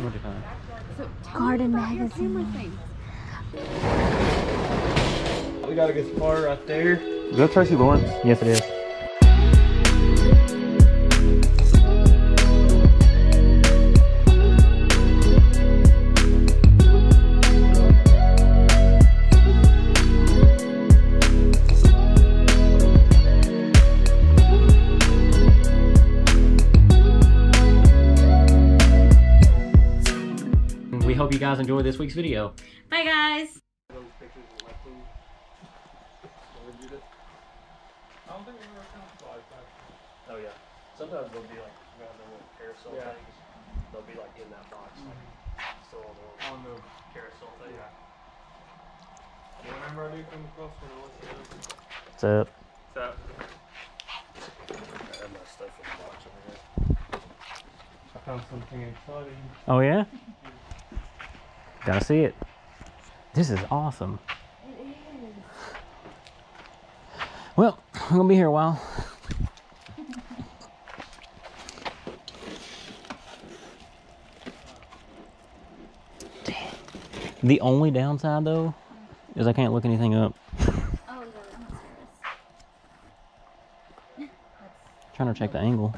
What'd you find? Garden magazine. We got a good spot right there. Is that Tracy Lawrence? Yes, it is. Hope you guys enjoyed this week's video. Bye, guys. Those pictures of Lefty. Did it? I don't think we ever come like that. Oh yeah. Sometimes they'll be like around the little carousel Yeah. things. They'll be like in that box, like mm-hmm. still on the little On the carousel thing. yeah. Whenever I do come across one, I'll let you know. What's up? I have my stuff in the box over here. I found something exciting. Oh yeah? Gotta see it. This is awesome. Well, I'm gonna be here a while. The only downside though is I can't look anything up. Oh, trying to check the angle.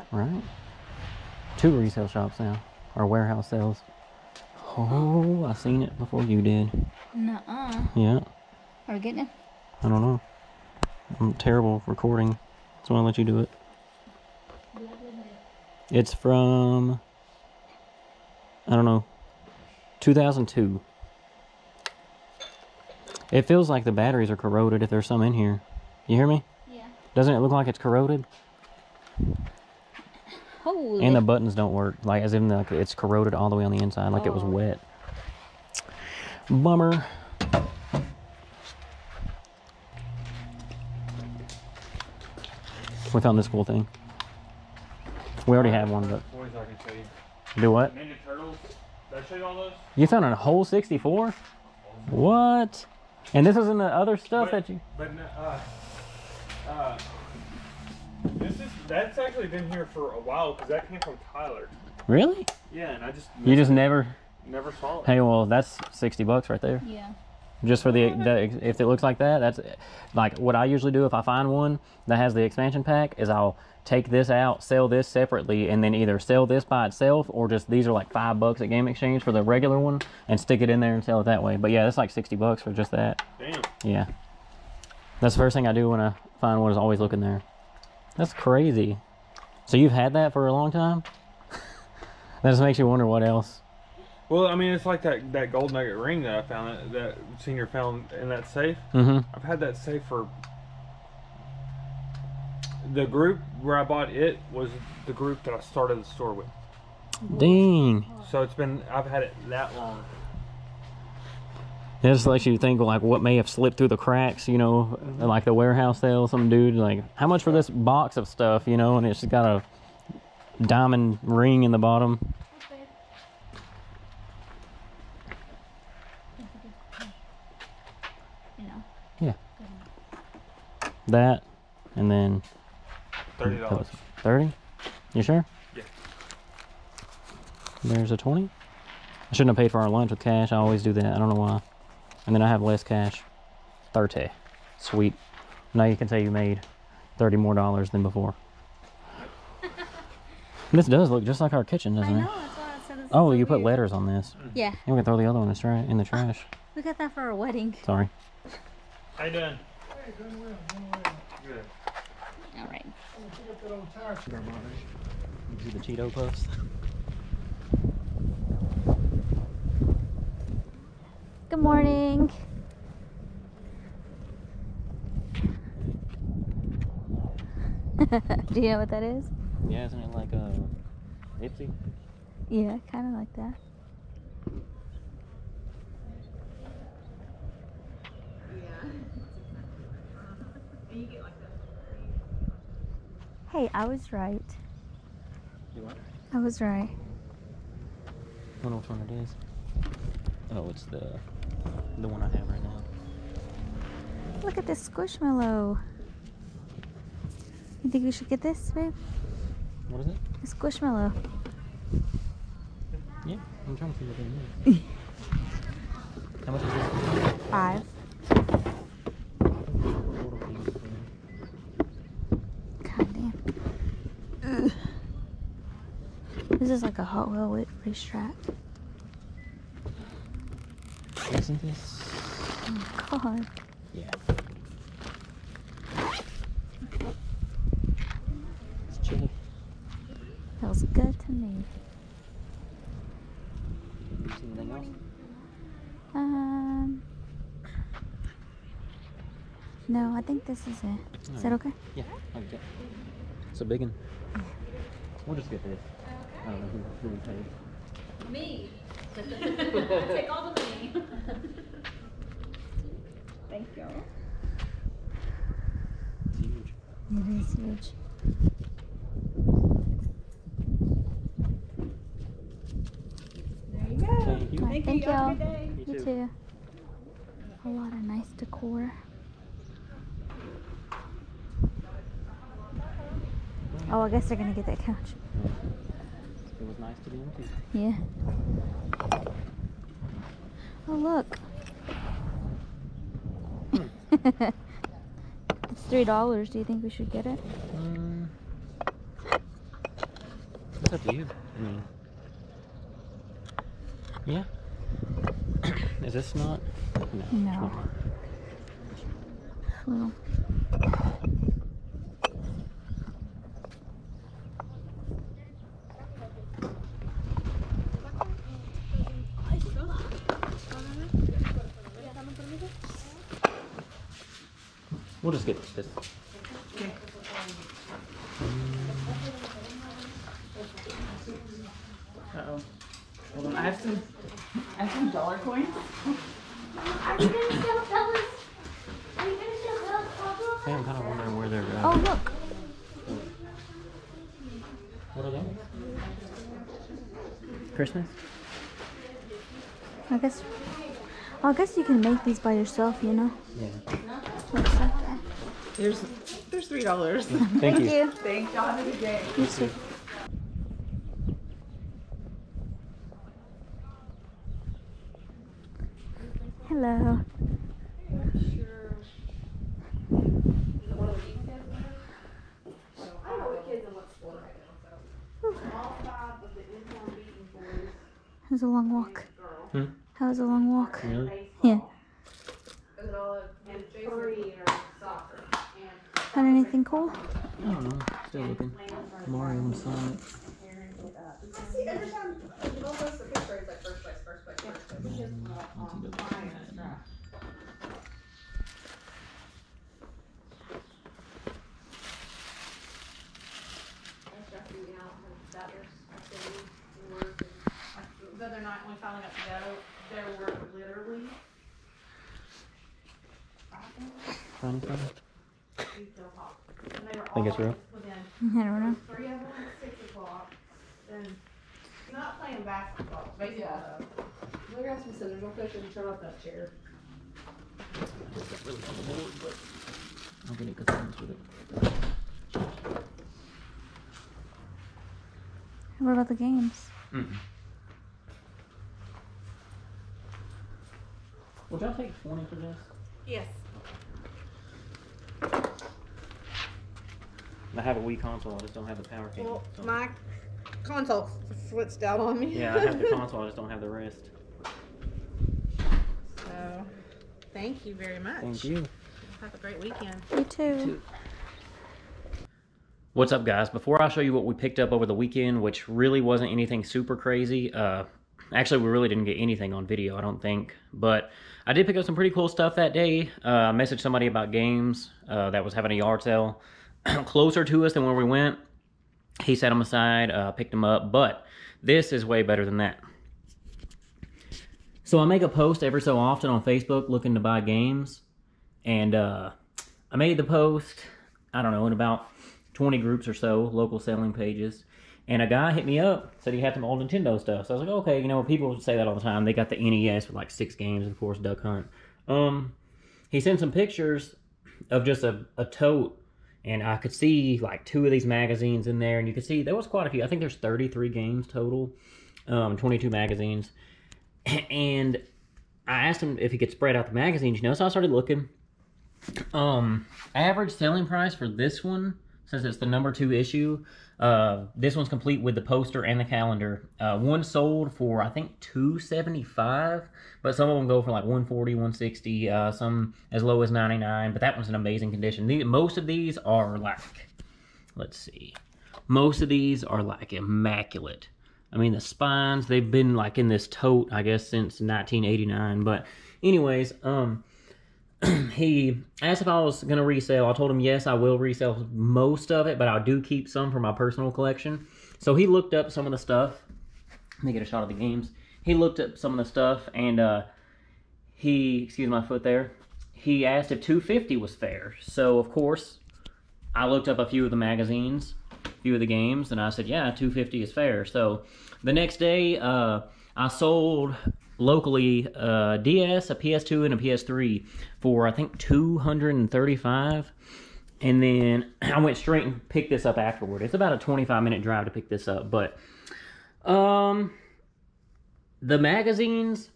Set it all up. Right. Two resale shops now, or warehouse sales. Oh, I seen it before you did. Nuh-uh. Yeah, Are we getting it? I don't know. I'm terrible recording, so I'll let you do it. It's from, I don't know, 2002. It feels like the batteries are corroded if there's some in here. You hear me? Yeah. Doesn't it look like it's corroded? Holy. And the buttons don't work, like as in like it's corroded all the way on the inside, like it was Oh. wet. Bummer. We found this cool thing. We already have one, but Boys, I can show you. do what? Ninja Turtles. Did I show you all those? You found a whole 64? What? And this is in the other stuff But- that you. But uh, uh, this is that's actually been here for a while because that came from Tyler. Really? Yeah, and I just You just never. never saw it. Hey, well, that's 60 bucks right there. Yeah. Just for the, the if it looks like that, that's like what I usually do if I find one that has the expansion pack is I'll take this out, sell this separately, and then either sell this by itself or just these are like five bucks at Game Exchange for the regular one and stick it in there and sell it that way. But yeah, that's like sixty bucks for just that. Damn. Yeah, that's the first thing I do when I find one is always look in there. That's crazy. So you've had that for a long time. that just makes you wonder what else. Well, I mean, it's like that that gold nugget ring that I found that, senior found in that safe. Mm-hmm. I've had that safe for. The group where I bought it was the group that I started the store with. Dang. So it's been I've had it that long. It just lets you think like what may have slipped through the cracks, you know, like the warehouse sale. Some dude like, how much for this box of stuff, you know, and it's got a diamond ring in the bottom. You know. That, and then Thirty dollars. thirty. You sure? Yeah. There's a twenty. I shouldn't have paid for our lunch with cash. I always do that. I don't know why. And then I have less cash. Thirty. Sweet. Now you can say you made thirty more dollars than before. this does look just like our kitchen, doesn't know. it? That's why I said this. is Oh, so you put weird. letters on this. Yeah. And we can throw the other one in the, tra- in the ah, trash. We got that for our wedding. Sorry. How you doing? Good. All right. Do the Cheeto puffs. Good morning. Do you know what that is? Yeah, isn't it like uh, a Ipsy? Yeah, kind of like that. Hey, I was right. You what? I was right. I wonder which one it is. Oh, it's the the one I have right now. Look at this squishmallow. You think we should get this, babe? What is it? A squishmallow. Yeah, I'm trying to see what it is. How much is this? Five. God damn. Ugh. This is like a Hot Wheel racetrack. Isn't this? Oh God. Yeah. It's chilly. Feels good to me. See anything else? Um. No, I think this is it. Is that okay? Yeah, I'll. It's a big one. We'll just get this. I don't know who, who we paid. Me. Take all the money. Thank you. It's huge. It is huge. Thank you. Alright, Thank you. all You You too. too. A lot of nice decor. Oh, I guess they're gonna get that couch. It was nice to them too. Yeah. Oh, look. it's three dollars. Do you think we should get it? Um, it's up to you. I mean, yeah. Is this not? No. No. Well, We'll just get this. Uh-oh. Hold on, I have some, I have some dollar coins. Are you gonna sell fellas? Are you gonna sell fellas pop Hey, I'm kind of wondering where they're. Uh, oh look. What are those? Christmas? I guess. I guess you can make these by yourself. You know. Yeah. Looks like that. There's, there's three dollars. Thank, you. you. Thank God of the day. You too. Hello. It was a long walk? Hmm? was a long walk? Really? Yeah. Had anything cool? I don't know. Still looking. Mario and Sonic. The other night when we finally got to go, there were literally Funny something? Retail pop. And they were Think it's all real? Within I don't know. three of them at six o'clock. Then, not playing basketball, baseball though. I got some scissors. I'll push and turn off that chair. It's really on the board, but I'll get it because I'm with it. What about the games? Mm-mm. Would y'all take 20 for this? Yes. I have a Wii console, I just don't have the power cable. Well, so- my console switched out on me. Yeah, I have the console, I just don't have the rest. So, thank you very much. Thank you. Have a great weekend. You too. What's up, guys? Before I show you what we picked up over the weekend, which really wasn't anything super crazy, uh, actually, we really didn't get anything on video, I don't think. But I did pick up some pretty cool stuff that day. Uh, I messaged somebody about games uh, that was having a yard sale closer to us than where we went. He set them aside, uh, picked them up, but this is way better than that. So I make a post every so often on Facebook looking to buy games, and uh, I made the post, I don't know, in about 20 groups or so, local selling pages. And a guy hit me up, said he had some old Nintendo stuff. So I was like, okay, you know, people say that all the time. They got the NES with like six games, of course, Duck Hunt. Um, he sent some pictures of just a, a tote, and I could see like two of these magazines in there, and you could see there was quite a few. I think there's 33 games total, um, 22 magazines. And I asked him if he could spread out the magazines, you know, so I started looking. Um, average selling price for this one, since it's the number two issue, uh, this one's complete with the poster and the calendar. Uh, one sold for I think two seventy five, but some of them go for like 140, 160, uh, some as low as ninety nine. But that one's in amazing condition. The, most of these are like, let's see, most of these are like immaculate. I mean, the spines they've been like in this tote, I guess, since 1989. But anyways, um he asked if I was gonna resell. I told him yes, I will resell most of it, but I do keep some for my personal collection. So he looked up some of the stuff. Let me get a shot of the games. He looked up some of the stuff and uh, he, excuse my foot there. He asked if 250 was fair. So of course, I looked up a few of the magazines, a few of the games, and I said, yeah, 250 is fair. So the next day, uh, I sold locally a DS, a PS2, and a PS3 for I think 235. And then I went straight and picked this up afterward. It's about a 25 minute drive to pick this up, but um the magazines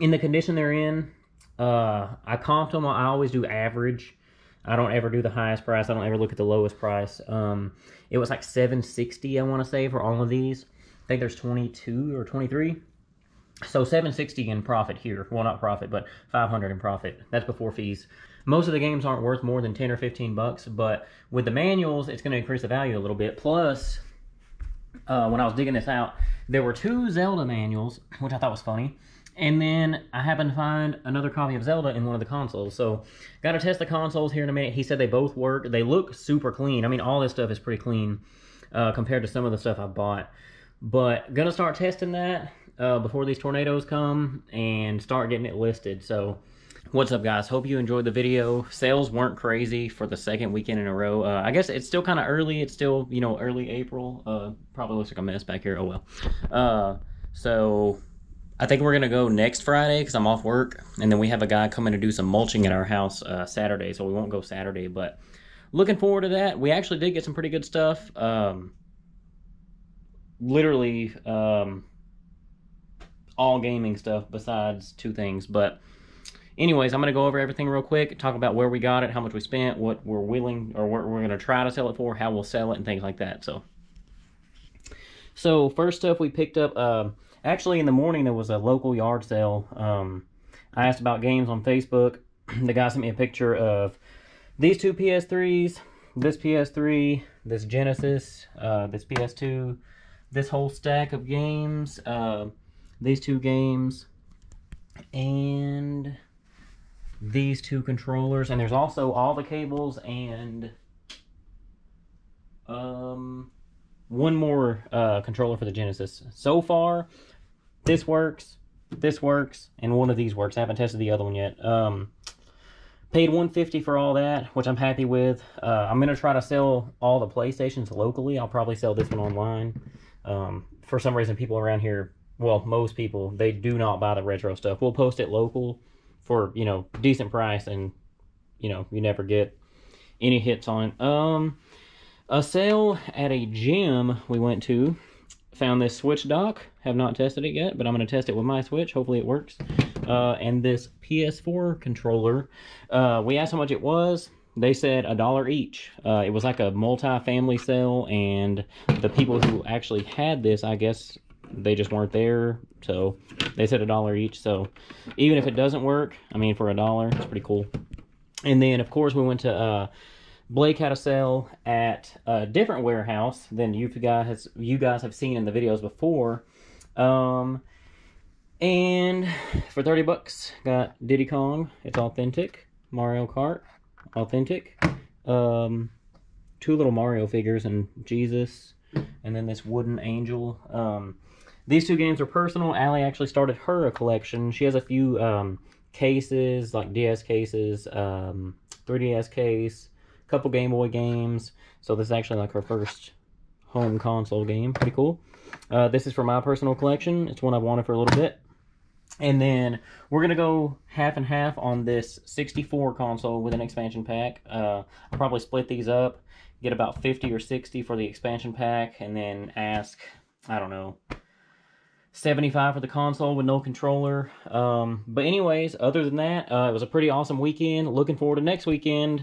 in the condition they're in, uh I comped them. I always do average. I don't ever do the highest price. I don't ever look at the lowest price. Um it was like 760 I want to say for all of these. I think there's 22 or 23. So 760 in profit here. Well, not profit, but 500 in profit. That's before fees. Most of the games aren't worth more than 10 or 15 bucks, but with the manuals, it's going to increase the value a little bit. Plus, uh, when I was digging this out, there were two Zelda manuals, which I thought was funny. And then I happened to find another copy of Zelda in one of the consoles. So, got to test the consoles here in a minute. He said they both work. They look super clean. I mean, all this stuff is pretty clean uh, compared to some of the stuff I bought. But gonna start testing that uh, before these tornadoes come and start getting it listed. So, what's up, guys? Hope you enjoyed the video. Sales weren't crazy for the second weekend in a row. Uh, I guess it's still kind of early. It's still, you know, early April. Uh, probably looks like a mess back here. Oh, well. Uh, so, I think we're going to go next Friday because I'm off work. And then we have a guy coming to do some mulching at our house uh, Saturday. So, we won't go Saturday. But looking forward to that. We actually did get some pretty good stuff. Um, literally, um, all gaming stuff besides two things. But anyways, I'm going to go over everything real quick, talk about where we got it, how much we spent, what we're willing or what we're going to try to sell it for, how we'll sell it, and things like that. So, so first stuff we picked up, uh, actually in the morning there was a local yard sale. Um, I asked about games on Facebook. the guy sent me a picture of these two PS3s, this PS3, this Genesis, uh, this PS2, this whole stack of games. Uh, these two games and these two controllers and there's also all the cables and um one more uh, controller for the Genesis. So far, this works, this works, and one of these works. I haven't tested the other one yet. Um, paid 150 for all that, which I'm happy with. Uh, I'm gonna try to sell all the PlayStations locally. I'll probably sell this one online. Um, for some reason, people around here well, most people, they do not buy the retro stuff. We'll post it local for, you know, decent price and, you know, you never get any hits on it. Um, a sale at a gym we went to found this Switch dock. Have not tested it yet, but I'm going to test it with my Switch. Hopefully it works. Uh, and this PS4 controller. Uh, we asked how much it was. They said a dollar each. Uh, it was like a multi-family sale, and the people who actually had this, I guess, they just weren't there. So they said a dollar each. So even if it doesn't work, I mean, for a dollar, it's pretty cool. And then, of course, we went to uh, Blake had a sale at a different warehouse than you guys you guys have seen in the videos before. Um, and for 30 bucks, got Diddy Kong. It's authentic. Mario Kart, authentic. Um, two little Mario figures and Jesus, and then this wooden angel. Um, these two games are personal. Allie actually started her a collection. She has a few um, cases, like DS cases, um, 3DS case, a couple Game Boy games. So this is actually like her first home console game. Pretty cool. Uh, this is for my personal collection. It's one I've wanted for a little bit. And then we're gonna go half and half on this 64 console with an expansion pack. Uh, I'll probably split these up, get about 50 or 60 for the expansion pack, and then ask, I don't know, 75 for the console with no controller. Um, but anyways, other than that, uh, it was a pretty awesome weekend. Looking forward to next weekend.